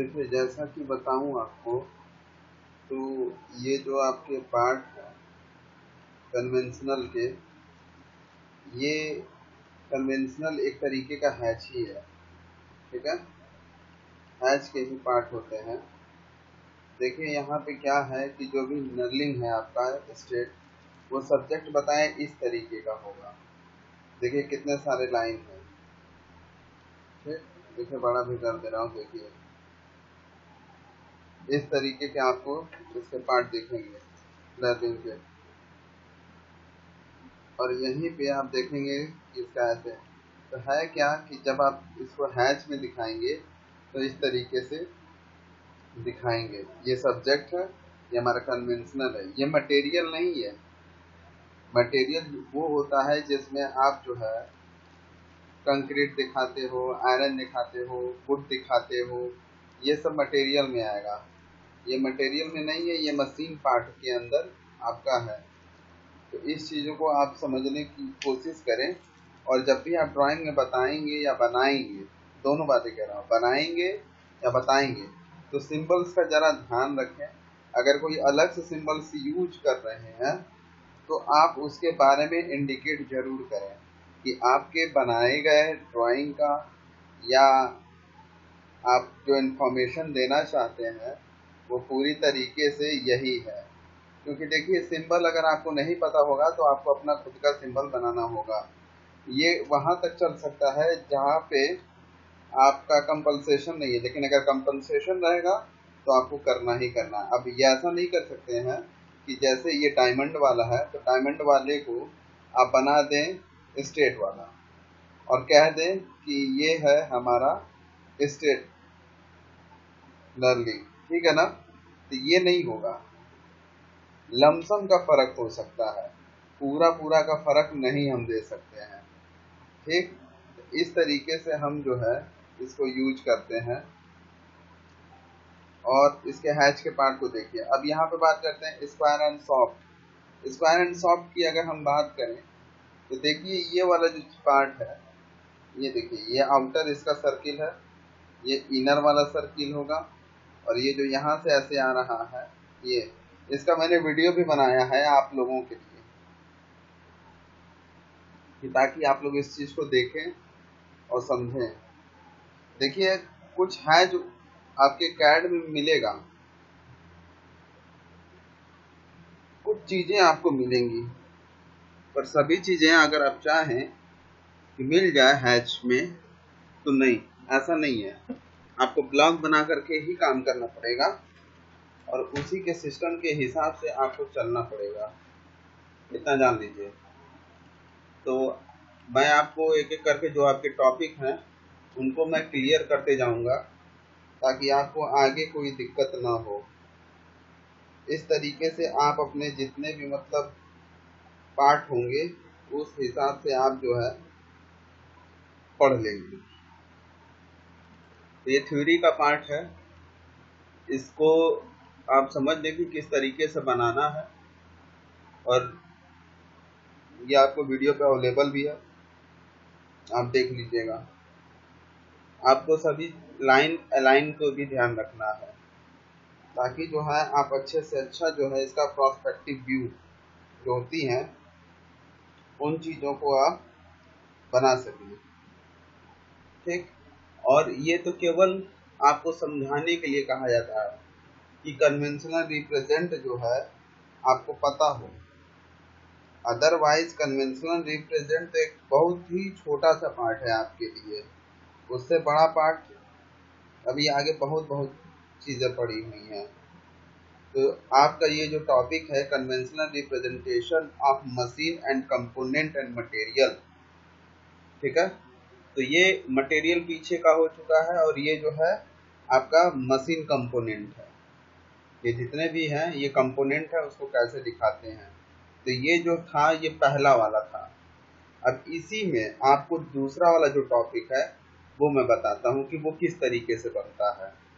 देखिए जैसा कि बताऊँ आपको तो ये जो आपके पार्ट है कन्वेंशनल के, ये कन्वेंशनल एक तरीके का हैच ही है, ठीक है? हैच के ही पार्ट होते हैं। देखिए, यहाँ पे क्या है कि जो भी नर्लिंग है आपका स्टेट वो सब्जेक्ट बताएँ इस तरीके का होगा। देखिए, कितने सारे लाइन है। ठीक? देखिए, बड़ा भी कर दे रहा हूँ, देखिए। इस तरीके के आपको इसके पार्ट दिखेंगे लर्निंग के। और यहीं पे आप देखेंगे इसका ऐसे तो है क्या कि जब आप इसको हैच में दिखाएँगे तो इस तरीके से दिखाएँगे। ये सब्जेक्ट है, ये हमारा कन्वेंशनल है। ये मटेरियल नहीं है। मटेरियल वो होता है जिसमें आप जो है कंक्रीट दिखाते हो आयरन दिखाते हो वुड दिखाते हो ये सब मटेरियल में आएगा। ये मटेरियल में नहीं है, ये मशीन पार्ट के अंदर आपका है। तो इस चीज़ों को आप समझने की कोशिश करें और जब भी आप ड्राइंग में बताएँगे या बनाएँगे, दोनों बातें कह रहा हूँ, बनाएँगे या बताएँगे तो सिंबल्स का ज़रा ध्यान रखें। अगर कोई अलग से सिंबल्स यूज़ कर रहे हैं तो आप उसके बारे में इंडिकेट ज़रूर करें कि आपके बनाए गए ड्राइंग का या आप जो इन्फॉर्मेशन देना चाहते हैं, वो पूरी तरीके से यही है। क्योंकि देखिए सिंबल अगर आपको नहीं पता होगा तो आपको अपना खुद का सिंबल बनाना होगा। ये वहाँ तक चल सकता है जहाँ पे आपका कंपनसेशन नहीं है। लेकिन अगर कंपनसेशन रहेगा तो आपको करना ही करना अब ये ऐसा नहीं कर सकते हैं कि जैसे ये डायमंड वाला है तो डायमंड वाले को आप बना दें स्टेट वाला और कह दें कि ये है हमारा स्टेट लर्निंग ठीक है ना? तो ये नहीं होगा। लमसम का फ़र्क हो सकता है। पूरा पूरा का फ़र्क नहीं हम दे सकते हैं। ठीक? इस तरीके से हम जो है, इसको यूज़ करते हैं। और इसके हैच के पार्ट को देखिए। अब यहाँ पे बात करते हैं square and soft square and soft की अगर हम बात करें तो देखिए ये वाला जो पार्ट है, ये देखिए, ये आउटर इसका सर्किल है। ये इनर वाला सर्किल होगा और ये जो यहाँ से ऐसे आ रहा है, ये। इसका मैंने वीडियो भी बनाया है आप लोगों के लिए। कि ताकि आप लोग इस चीज़ को देखें और समझें। देखिए, कुछ है जो आपके कैड में मिलेगा। कुछ चीज़ें आपको मिलेंगी। पर सभी चीज़ें अगर आप चाहें कि मिल जाए हैच में तो नहीं। ऐसा नहीं है। आपको ब्लॉग बना करके ही काम करना पड़ेगा और उसी के सिस्टम के हिसाब से आपको चलना पड़ेगा। इतना जान लीजिए। तो मैं आपको एक एक करके जो आपके टॉपिक हैं, उनको मैं क्लियर करते जाऊँगा ताकि आपको आगे कोई दिक्कत ना हो। इस तरीके से आप अपने जितने भी मतलब पार्ट होंगे, उस हिसाब से आप जो है, पढ़ लेंगे। तो ये थ्योरी का पार्ट है। इसको आप समझ लें कि किस तरीके से बनाना है। और ये आपको वीडियो पे अवेलेबल भी है। आप देख लीजिएगा। आपको सभी लाइन अलाइन को भी ध्यान रखना है। ताकि जो है, आप अच्छे से अच्छा जो है इसका प्रोस्पेक्टिव व्यू जो होती हैं, उन चीज़ों को आप बना सकें ठीक? और ये तो केवल आपको समझाने के लिए कहा जाता है कि कन्वेंशनल रिप्रेजेंट जो है, आपको पता हो। अदरवाइज़ कन्वेंशनल रिप्रेजेंट एक बहुत ही छोटा सा पार्ट है आपके लिए। उससे बड़ा पार्ट अभी आगे बहुत बहुत चीज़ें पड़ी हुई हैं। तो आपका ये जो टॉपिक है conventional representation of machine and component and material ठीक है? तो ये मटेरियल पीछे का हो चुका है और ये जो है आपका मशीन कंपोनेंट है। ये जितने भी हैं, ये कंपोनेंट है, उसको कैसे दिखाते हैं? तो ये जो था, ये पहला वाला था। अब इसी में आपको दूसरा वाला जो टॉपिक है, वो मैं बताता हूँ कि वो किस तरीके से बनता है।